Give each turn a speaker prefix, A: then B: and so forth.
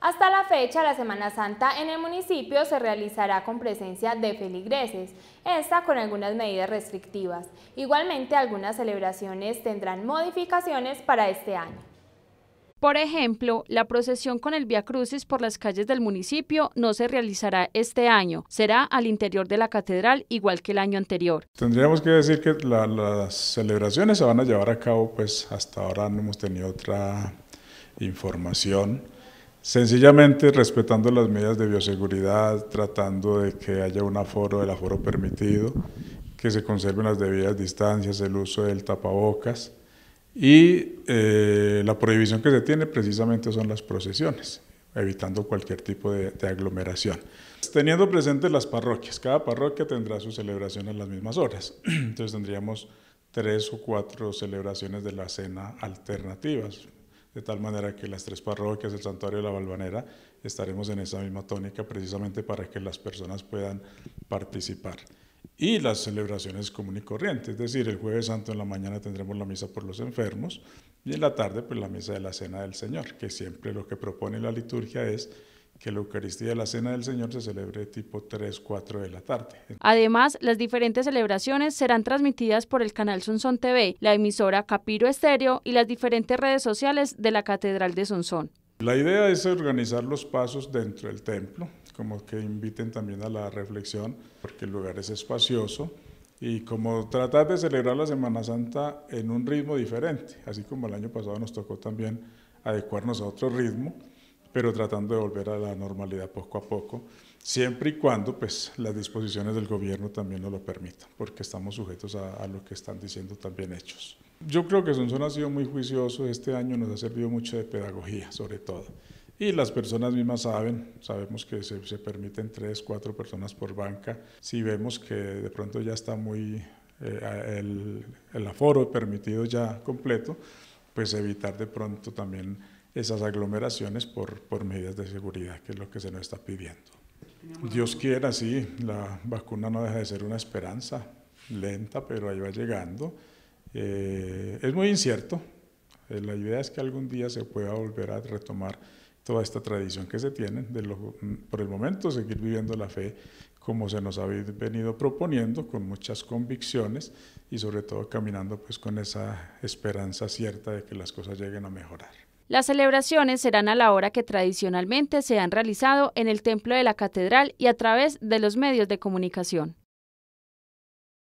A: Hasta la fecha, la Semana Santa en el municipio se realizará con presencia de feligreses, esta con algunas medidas restrictivas. Igualmente, algunas celebraciones tendrán modificaciones para este año.
B: Por ejemplo, la procesión con el Via Crucis por las calles del municipio no se realizará este año, será al interior de la catedral igual que el año anterior.
C: Tendríamos que decir que las celebraciones se van a llevar a cabo, pues hasta ahora no hemos tenido otra información Sencillamente respetando las medidas de bioseguridad, tratando de que haya un aforo, el aforo permitido, que se conserven las debidas distancias, el uso del tapabocas y eh, la prohibición que se tiene precisamente son las procesiones, evitando cualquier tipo de, de aglomeración. Teniendo presentes las parroquias, cada parroquia tendrá su celebración en las mismas horas, entonces tendríamos tres o cuatro celebraciones de la cena alternativas, de tal manera que las tres parroquias, el santuario de la Balvanera, estaremos en esa misma tónica precisamente para que las personas puedan participar. Y las celebraciones común y corriente, es decir, el jueves santo en la mañana tendremos la misa por los enfermos y en la tarde pues la misa de la Cena del Señor, que siempre lo que propone la liturgia es que la Eucaristía de la Cena del Señor se celebre tipo 3, 4 de la tarde.
B: Además, las diferentes celebraciones serán transmitidas por el canal Sonsón TV, la emisora Capiro Estéreo y las diferentes redes sociales de la Catedral de Sonsón.
C: La idea es organizar los pasos dentro del templo, como que inviten también a la reflexión, porque el lugar es espacioso, y como tratar de celebrar la Semana Santa en un ritmo diferente, así como el año pasado nos tocó también adecuarnos a otro ritmo, pero tratando de volver a la normalidad poco a poco, siempre y cuando pues, las disposiciones del gobierno también nos lo permitan, porque estamos sujetos a, lo que están diciendo también hechos. Yo creo que Sonson ha sido muy juicioso, este año nos ha servido mucho de pedagogía, sobre todo. Y las personas mismas saben, sabemos que se, se permiten tres, cuatro personas por banca. Si vemos que de pronto ya está muy eh, el, el aforo permitido ya completo, pues evitar de pronto también esas aglomeraciones por, por medidas de seguridad, que es lo que se nos está pidiendo. Dios quiera, sí, la vacuna no deja de ser una esperanza, lenta, pero ahí va llegando. Eh, es muy incierto. Eh, la idea es que algún día se pueda volver a retomar toda esta tradición que se tiene, de lo, por el momento seguir viviendo la fe como se nos ha venido proponiendo, con muchas convicciones y sobre todo caminando pues con esa esperanza cierta de que las cosas lleguen a mejorar.
B: Las celebraciones serán a la hora que tradicionalmente se han realizado en el templo de la catedral y a través de los medios de comunicación.